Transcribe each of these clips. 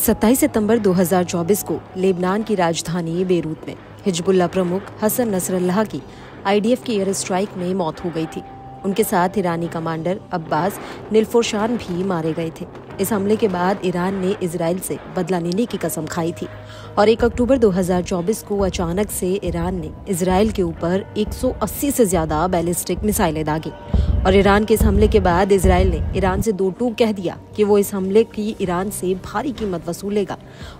27 सितंबर 2024 को लेबनान की राजधानी बेरूत में हिजबुल्ला प्रमुख हसन नसरल्लाह की आईडीएफ की एयर स्ट्राइक में मौत हो गई थी। उनके साथ ईरानी कमांडर अब्बास निलफोरशान भी मारे गए थे। इस हमले के बाद ईरान ने इसराइल से बदला लेने की कसम खाई थी और 1 अक्टूबर 2024 को अचानक से ईरान ने इसराइल के ऊपर 180 से ज़्यादा बैलिस्टिक मिसाइलें दागी और ईरान के इस हमले के बाद इसराइल ने ईरान से दो टूक कह दिया कि वो इस हमले की ईरान से भारी कीमत वसूलेगा।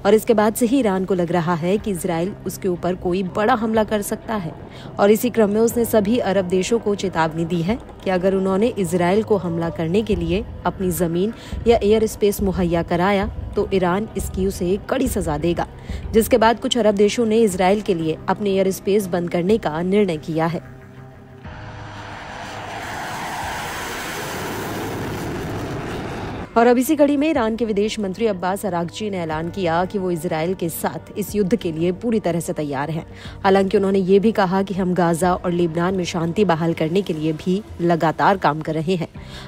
और इसके बाद से ही ईरान को लग रहा है कि इसराइल उसके ऊपर कोई बड़ा हमला कर सकता है। और इसी क्रम में उसने सभी अरब देशों को चेतावनी दी है कि अगर उन्होंने इसराइल को हमला करने के लिए अपनी ज़मीन या एयर स्पेस मुहैया कराया तो ईरान इसकी उसे कड़ी सजा देगा, जिसके बाद कुछ अरब देशों ने इसराइल के लिए अपने एयर स्पेस बंद करने का निर्णय किया है। और अब इसी कड़ी में ईरान के विदेश मंत्री अब्बास अरागची ने ऐलान किया कि वो इसराइल के साथ इस युद्ध के लिए पूरी तरह से तैयार हैं हालांकि उन्होंने ये भी कहा कि हम गाजा और लेबनान में शांति बहाल करने के लिए भी लगातार काम कर रहे हैं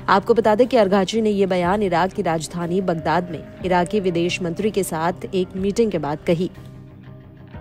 आपको बता दें कि अरगाची ने ये बयान इराक की राजधानी बगदाद में इराकी विदेश मंत्री के साथ एक मीटिंग के बाद कही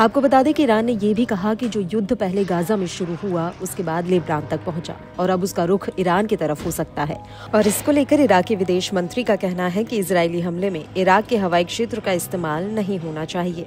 आपको बता दें कि ईरान ने यह भी कहा कि जो युद्ध पहले गाजा में शुरू हुआ उसके बाद लेबनान तक पहुंचा और अब उसका रुख ईरान की तरफ हो सकता है और इसको लेकर इराकी विदेश मंत्री का कहना है कि इजरायली हमले में इराक के हवाई क्षेत्र का इस्तेमाल नहीं होना चाहिए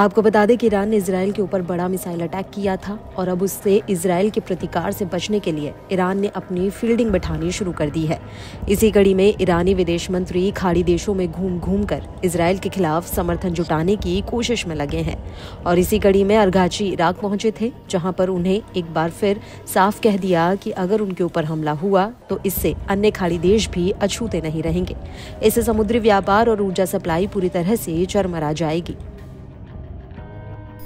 आपको बता दें कि ईरान ने इसराइल के ऊपर बड़ा मिसाइल अटैक किया था और अब उससे इसराइल के प्रतिकार से बचने के लिए ईरान ने अपनी फील्डिंग बैठानी शुरू कर दी है। इसी कड़ी में ईरानी विदेश मंत्री खाड़ी देशों में घूम घूम कर इसराइल के खिलाफ समर्थन जुटाने की कोशिश में लगे हैं। और इसी कड़ी में अरगाची इराक पहुँचे थे, जहाँ पर उन्हें एक बार फिर साफ़ कह दिया कि अगर उनके ऊपर हमला हुआ तो इससे अन्य खाड़ी देश भी अछूते नहीं रहेंगे। इससे समुद्री व्यापार और ऊर्जा सप्लाई पूरी तरह से चरमरा जाएगी।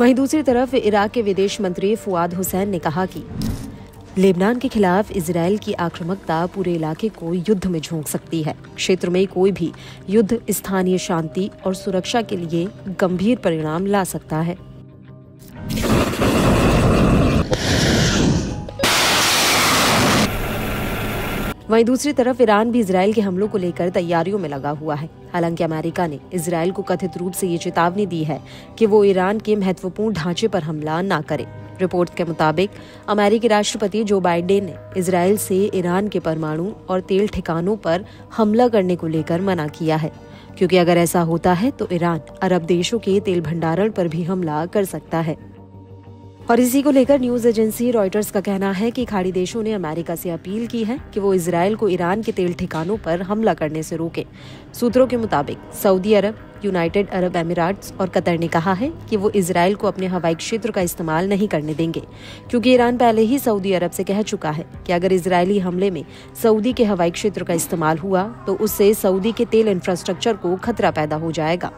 वहीं दूसरी तरफ इराक के विदेश मंत्री फुआद हुसैन ने कहा कि लेबनान के खिलाफ इसराइल की आक्रामकता पूरे इलाके को युद्ध में झोंक सकती है। क्षेत्र में कोई भी युद्ध, स्थानीय शांति और सुरक्षा के लिए गंभीर परिणाम ला सकता है। वहीं दूसरी तरफ़ ईरान भी इसराइल के हमलों को लेकर तैयारियों में लगा हुआ है। हालाँकि अमेरिका ने इसराइल को कथित रूप से ये चेतावनी दी है कि वो ईरान के महत्वपूर्ण ढांचे पर हमला न करे। रिपोर्ट के मुताबिक, अमेरिकी राष्ट्रपति जो बाइडेन ने इसराइल से ईरान के परमाणु और तेल ठिकानों पर हमला करने को लेकर मना किया है। क्योंकि अगर ऐसा होता है तो ईरान अरब देशों के तेल भंडारण पर भी हमला कर सकता है। और इसी को लेकर न्यूज़ एजेंसी रॉयटर्स का कहना है कि खाड़ी देशों ने अमेरिका से अपील की है कि वो इसराइल को ईरान के तेल ठिकानों पर हमला करने से रोके। सूत्रों के मुताबिक, सऊदी अरब यूनाइटेड अरब अमीरात और कतर ने कहा है कि वो इसराइल को अपने हवाई क्षेत्र का इस्तेमाल नहीं करने देंगे, क्योंकि ईरान पहले ही सऊदी अरब से कह चुका है कि अगर इसराइली हमले में सऊदी के हवाई क्षेत्र का इस्तेमाल हुआ तो उससे सऊदी के तेल इंफ्रास्ट्रक्चर को खतरा पैदा हो जाएगा।